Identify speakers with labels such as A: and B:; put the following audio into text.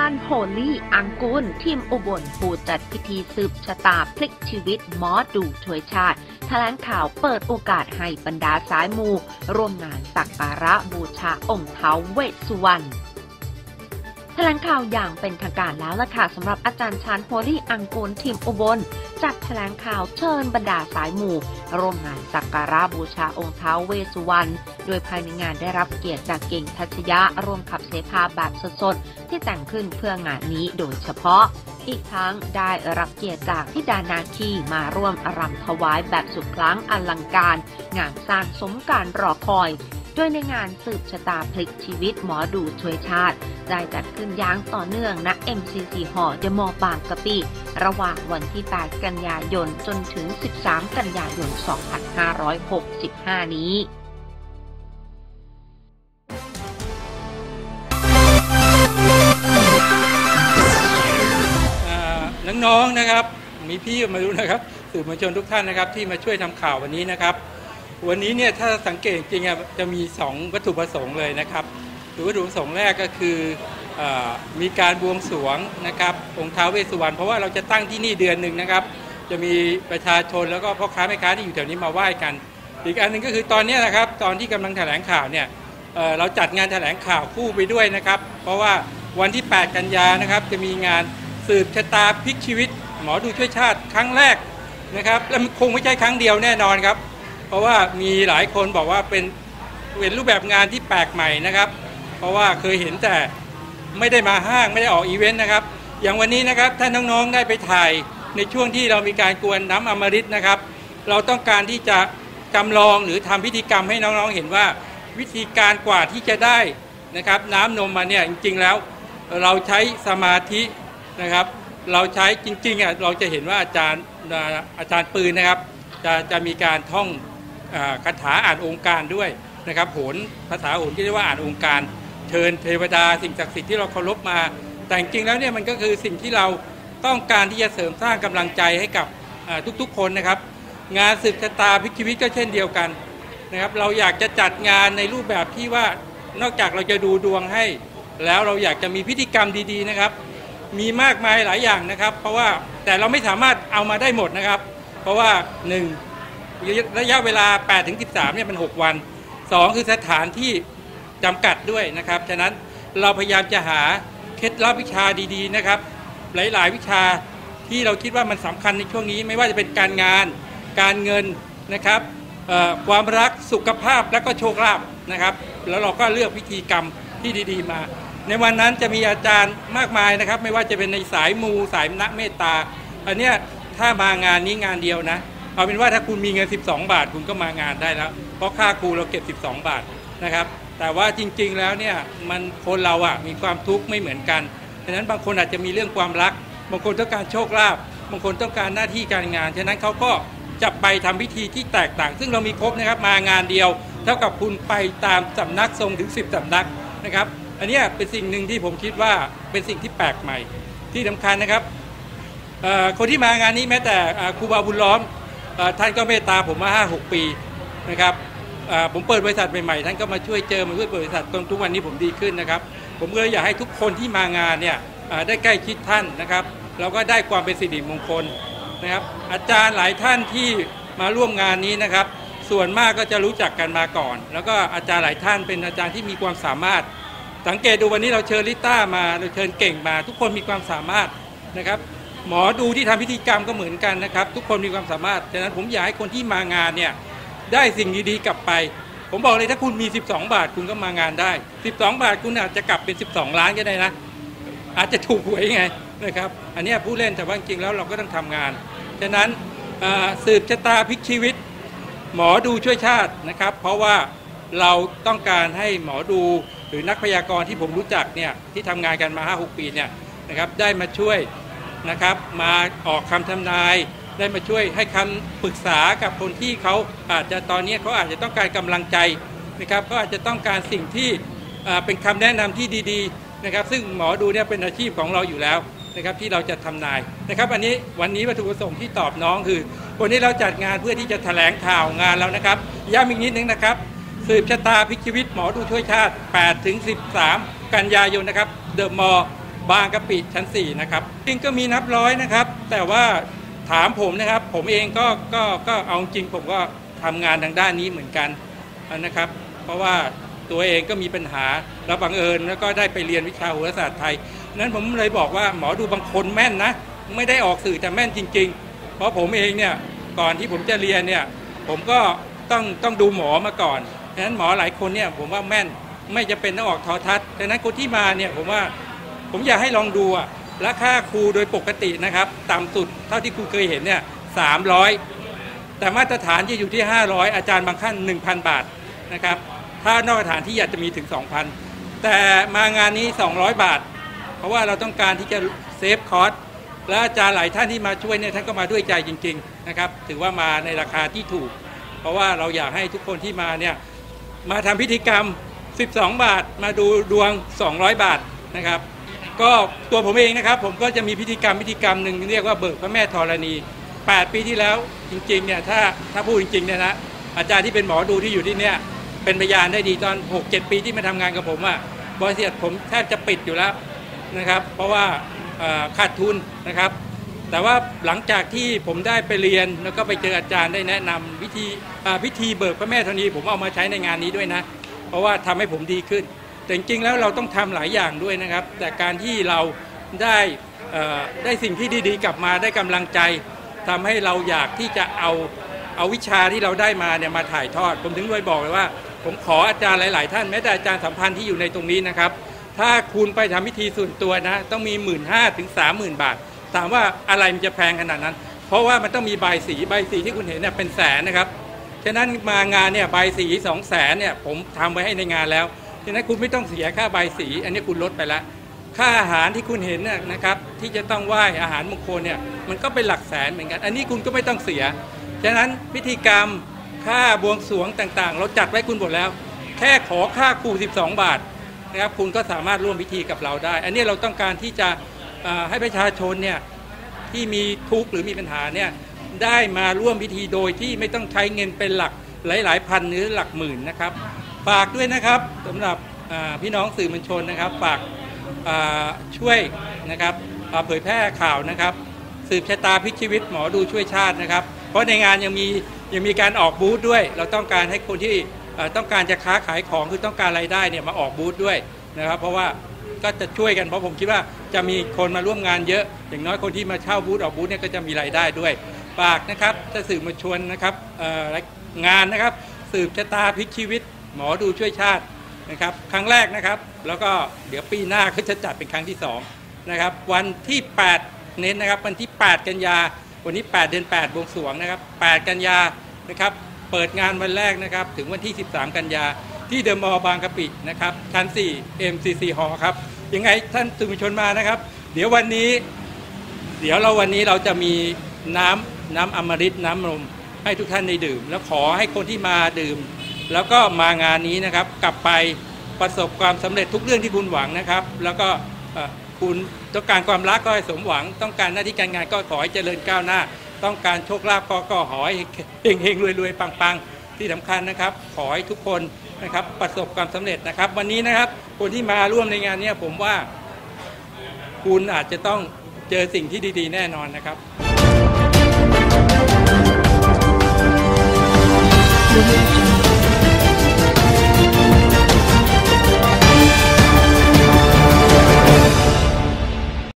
A: ฌานโฮลี่อังกูรทิมอุบลผู้จัดพิธีสืบชะตาพลิกชีวิตหมอดูช่วยชาติแถลงข่าวเปิดโอกาสให้บรรดาสายมู ร่วมงานสักการะบูชาองค์ท้าวเวสสุวรรณ แถลงข่าวอย่างเป็นทางการแล้วล่ะค่ะสำหรับอาจารย์ฌานโฮลี่อังกูรทิมอุบล จัดแถลงข่าวเชิญบรรดาสายหมู่ ร่วมงานสักการะบูชาองค์ท้าวเวสสุวรรณโดยภายในงานได้รับเกียรติจากเก่งทัชยะร่วมขับเสภาแบบสดๆ ที่แต่งขึ้นเพื่องานนี้โดยเฉพาะ อีกทั้งได้รับเกียรติจากทิดานาคีมาร่วมรำถวายแบบสุดครั้งอลังการ งานสร้างสมการรอคอย โดยในงานสืบชะตาพลิกชีวิตหมอดูช่วยชาติ ได้จัดขึ้นย่างต่อเนื่องณ MCC หอเดมอบางกะปิ ระหว่างวันที่ 8 กันยายน จนถึง 13 กันยายน 2565 นี้
B: น้องๆนะครับ มีพี่มาดูนะครับสื่อมวลชนทุกท่านนะครับ ที่มาช่วยทำข่าววันนี้นะครับ วันนี้เนี่ยถ้าสังเกตจริงๆจะมี 2 วัตถุประสงค์เลยนะครับคือวัตถุประสงค์แรกก็คืออมีการบวงสรวงนะครับองค์ท้าวเวสสุวรรณเพราะว่าเราจะตั้งที่นี่เดือนหนึ่งนะครับ จะมีประชาชนแล้วก็พ่อค้าแม่ค้าที่อยู่แถวนี้มาไหว้กัน อีกอันหนึ่งก็คือตอนนี้นะครับตอนที่กำลังแถลงข่าวเนี่ยเเราจัดงานแถลงข่าวคู่ไปด้วยนะครับ เพราะว่าวันที่ 8 กันยานะครับจะมีงานสืบชะตาพลิกชีวิต หมอดูช่วยชาติครั้งแรกนะครับและคงไม่ใช่ครั้งเดียวแน่นอนครับ เพราะว่ามีหลายคนบอกว่าเป็นเป็นรูปแบบงานที่แปลกใหม่นะครับ เพราะว่าเคยเห็นแต่ไม่ได้มาห้างไม่ได้ออกอีเวนต์นะครับ อย่างวันนี้นะครับถ้านน้องๆได้ไปถ่ายในช่วงที่เรามีการกวนน้ำอมฤตนะครับ เราต้องการที่จะจำลองหรือทำพิธีกรรมให้น้องๆเห็นว่าวิธีการกว่าที่จะได้นะครับ น้ำนมมาเนี่ยจริงๆแล้ว เราใช้สมาธินะครับ เราใช้จริงๆอะเราจะเห็นว่าอาจารย์อาจารย์ปืนนะครับ จะจะมีการท่อง คาถาอ่านองค์การด้วยนะครับโหนภาษาโหนที่เรียกว่าอ่านองค์การ เชิญเทวดาสิ่งศักดิ์สิทธิ์ที่เราเคารพมา แต่จริงแล้วเนี่ยมันก็คือสิ่งที่เราต้องการที่จะเสริมสร้างกำลังใจให้กับทุกๆ คนนะครับ งานสืบชะตาพิชีวิตก็เช่นเดียวกันนะครับเราอยากจะจัดงานในรูปแบบที่ว่านอกจากเราจะดูดวงให้ แล้วเราอยากจะมีพิธีกรรมดีๆนะครับ มีมากมายหลายอย่างนะครับ เพราะว่าแต่เราไม่สามารถเอามาได้หมดนะครับ เพราะว่าหนึ่ง ระยะเวลา 8 ถึง 13 เนี่ยมัน 6 วัน 2 คือสถานที่จำกัดด้วยนะครับ ฉะนั้นเราพยายามจะหาเคล็ดลับวิชาดีๆนะครับ หลายๆวิชาที่เราคิดว่ามันสำคัญในช่วงนี้ ไม่ว่าจะเป็นการงาน การเงินนะครับความรักสุขภาพและก็โชคลาภนะครับ แล้วเราก็เลือกพิธีกรรมที่ดี ๆ มา ในวันนั้นจะมีอาจารย์มากมายนะครับ ไม่ว่าจะเป็นในสายมูสายนักเมตตา อันเนี้ยถ้ามางานนี้งานเดียวนะ เอาเป็นว่าถ้าคุณมีเงิน 12 บาท คุณก็มางานได้แล้ว เพราะค่าครูเราเก็บ 12 บาทนะครับ แต่ว่าจริงๆแล้วเนี่ยมันคนเราอะมีความทุกข์ไม่เหมือนกันฉะนั้นบางคนอาจจะมีเรื่องความรัก บางคนต้องการโชคลาภบางคนต้องการหน้าที่การงาน ฉะนั้นเขาก็จะไปทำพิธีที่แตกต่าง ซึ่งเรามีครบนะครับมางานเดียว เท่ากับคุณไปตามสำนักทรงถึง 10สำนักนะครับ อันนี้เป็นสิ่งหนึ่งที่ผมคิดว่าเป็นสิ่งที่แปลกใหม่ ที่สำคัญนะครับคนที่มางานนี้แม้แต่ครูบาบุญล้อม ท่านก็เมตตาผมมา5-6 ปีนะครับผมเปิดบริษัทใหม่ๆท่านก็มาช่วยเจอมาช่วยเปิดบริษัทจนทุกวันนี้ผมดีขึ้นนะครับ ผมก็อยากให้ทุกคนที่มางานเนี่ยได้ใกล้ชิดท่านนะครับแล้วก็ได้ความเป็นสิริมงคลนะครับ อาจารย์หลายท่านที่มาร่วมงานนี้นะครับ ส่วนมากก็จะรู้จักกันมาก่อน แล้วก็อาจารย์หลายท่านเป็นอาจารย์ที่มีความสามารถ สังเกตดูวันนี้เราเชิญลิต้ามาเราเชิญเก่งมา ทุกคนมีความสามารถนะครับ หมอดูที่ทำพิธีกรรมก็เหมือนกันนะครับ ทุกคนมีความสามารถฉะนั้นผมอยากให้คนที่มางานเนี่ยได้สิ่งดีๆกลับไป ผมบอกเลยถ้าคุณมี 12 บาทคุณก็มางานได้ 12 บาทคุณอาจจะกลับเป็น 12 ล้านก็ได้นะ อาจจะถูกหวยไงนะครับ อันนี้ผู้เล่นแต่ว่าจริงแล้วเราก็ต้องทำงาน ฉะนั้นสืบชะตาพลิกชีวิต หมอดูช่วยชาตินะครับ เพราะว่าเราต้องการให้หมอดูหรือนักพยากรณ์ที่ผมรู้จักเนี่ยที่ทำงานกันมา 5-6 ปีเนี่ยนะครับได้มาช่วย นะครับ มาออกคำทำนาย ได้มาช่วยให้คำปรึกษากับคนที่เขาอาจจะตอนนี้เขาอาจจะต้องการกำลังใจนะครับเขาอาจจะต้องการสิ่งที่เป็นคำแนะนำที่ดีๆนะครับ ซึ่งหมอดูเนี่ยเป็นอาชีพของเราอยู่แล้วนะครับที่เราจะทำนายนะครับ อันนี้วันนี้วัตถุประสงค์ที่ตอบน้องคือ วันนี้เราจัดงานเพื่อที่จะแถลงข่าวงานแล้วนะครับย้ำอีกนิดนึงนะครับ สืบชะตาพลิกชีวิตหมอดูช่วยชาติ8ถึง13 กันยายนนะครับเดอะมอล บางกะปิชั้น 4 นะครับจริงก็มีนับร้อยนะครับ แต่ว่าถามผมนะครับ ผมเองก็ก็ก็เอาจริงผมก็ทำงานทางด้านนี้เหมือนกันนะครับ เพราะว่าตัวเองก็มีปัญหาแล้วบังเอิญแล้วก็ได้ไปเรียนวิชาโหราศาสตร์ไทยนั้นผมเลยบอกว่าหมอดูบางคนแม่นนะ ไม่ได้ออกสื่อแต่แม่นจริง ๆ เพราะผมเองเนี่ยก่อนที่ผมจะเรียนเนี่ยผมก็ต้องต้องดูหมอมาก่อนฉะนั้นหมอหลายคนเนี่ยผมว่าแม่นไม่จะเป็นต้องออกทอทัศน์ดังนั้นคนที่มาเนี่ยผมว่า ผมอยากให้ลองดูอะราคาครูโดยปกตินะครับ ต่ำสุดเท่าที่ครูเคยเห็นเนี่ยสามร้อยแต่มาตรฐานจะอยู่ที่ 500 อาจารย์บางท่าน1,000 บาทนะครับ ถ้านอกสถานที่อยาจจะมีถึง 2,000 แต่มางานนี้ 200 บาท เพราะว่าเราต้องการที่จะเซฟคอร์สและอาจารย์หลายท่านที่มาช่วยเนี่ยท่านก็มาด้วยใจจริง ๆนะครับ ถือว่ามาในราคาที่ถูก เพราะว่าเราอยากให้ทุกคนที่มาเนี่ยมาทำพิธีกรรม 12 บาท มาดูดวง 200 บาทนะครับ ก็ตัวผมเองนะครับ ผมก็จะมีพิธีกรรมพิธีกรรมหนึ่งเรียกว่าเบิกพระแม่ธรณี 8 ปีที่แล้วจริงๆเนี่ยถ้าถ้าพูดจริงๆเนี่ยนะอาจารย์ที่เป็นหมอดูที่อยู่ที่เนี่ยเป็นพยานได้ดีตอน 6-7 ปีที่มาทำงานกับผมอะบริษัทผมแทบจะปิดอยู่แล้วนะครับ เพราะว่าขาดทุนนะครับ แต่ว่าหลังจากที่ผมได้ไปเรียนแล้วก็ไปเจออาจารย์ได้แนะนำวิธีพิธีเบิกพระแม่ธรณีผมเอามาใช้ในงานนี้ด้วยนะ เพราะว่าทำให้ผมดีขึ้น แต่จริงๆแล้วเราต้องทำหลายอย่างด้วยนะครับ แต่การที่เราได้ได้สิ่งที่ดีๆ กลับมาได้กำลังใจทำให้เราอยากที่จะเอาเอาวิชาที่เราได้มาเนี่ยมาถ่ายทอด ผมถึงด้วยบอกเลยว่า ผมขออาจารย์หลาย ๆ ท่านแม้แต่อาจารย์สัมพันธ์ที่อยู่ในตรงนี้นะครับ ถ้าคุณไปทำพิธีส่วนตัวนะ ต้องมี 1 5ื่นถึงสามหมื่นบาท ถามว่าอะไรมันจะแพงขนาดนั้น เพราะว่ามันต้องมีใบสีใบสีที่คุณเห็นเนี่ยเป็นแสนนะครับฉะนั้นมางานเนี่ยใบสีสองแสนเนี่ยผมทำไว้ให้ในงานแล้ว ฉะนั้นคุณไม่ต้องเสียค่าใบสี อันนี้คุณลดไปแล้วค่าอาหารที่คุณเห็นนะครับ ที่จะต้องไหว้อาหารมงคลเนี่ยมันก็เป็นหลักแสนเหมือนกัน อันนี้คุณก็ไม่ต้องเสีย ฉะนั้นพิธีกรรมค่าบวงสรวงต่างๆ เราจัดไว้คุณหมดแล้ว แค่ขอค่าครู12 บาทนะครับคุณก็สามารถร่วมพิธีกับเราได้ อันนี้เราต้องการที่จะให้ประชาชนเนี่ยที่มีทุกข์หรือมีปัญหาเนี่ยได้มาร่วมพิธีโดยที่ไม่ต้องใช้เงินเป็นหลักหลายๆพันหรือหลักหมื่นนะครับ ฝากด้วยนะครับสำหรับพี่น้องสื่อมวลชนนะครับ ฝากช่วยนะครับอ่าเผยแพร่ข่าวนะครับ สืบชะตาพิชีวิตหมอดูช่วยชาตินะครับ เพราะในงานยังมียังมีการออกบูธด้วย เราต้องการให้คนที่ต้องการจะค้าขายของคือต้องการรายได้เนี่ยมาออกบูธด้วยนะครับ เพราะว่าก็จะช่วยกันเพราะผมคิดว่าจะมีคนมาร่วมงานเยอะ อย่างน้อยคนที่มาเช่าบูธออกบูธเนี่ยก็จะมีรายได้ด้วยฝากนะครับจะสื่อมวลชนนะครับงานนะครับ สืบชะตาพลิกชีวิต หมอดูช่วยชาตินะครับ ครั้งแรกนะครับ แล้วก็เดี๋ยวปีหน้าก็จะจัดเป็นครั้งที่สองนะครับ วันที่ 8 เน้นนะครับ วันที่ 8 กันยา วันนี้ 8 เดือน 8 บวงสรวงนะครับ 8 กันยานะครับ เปิดงานวันแรกนะครับ ถึงวันที่ 13 กันยา ที่เดอะมอลล์บางกะปินะครับ ชั้น 4 MCC Hall ครับ ยังไงท่านสื่อมวลชนมานะครับ เดี๋ยววันนี้ เดี๋ยวเราวันนี้เราจะมีน้ำน้ำอมฤตน้ำนมให้ทุกท่านได้ดื่ม แล้วขอให้คนที่มาดื่ม แล้วก็มางานนี้นะครับ กลับไปประสบความสำเร็จทุกเรื่องที่คุณหวังนะครับ แล้วก็คุณต้องการความรักก็ให้สมหวัง ต้องการหน้าที่การงานก็ขอให้เจริญก้าวหน้า ต้องการโชคลาภก็ก็ขอให้เฮงๆรวยๆปังๆ ที่สำคัญนะครับ ขอให้ทุกคนนะครับประสบความสำเร็จนะครับ วันนี้นะครับคนที่มาร่วมในงานนี้ผมว่า คุณอาจจะต้องเจอสิ่งที่ดี ๆ แน่นอนนะครับ Thank you.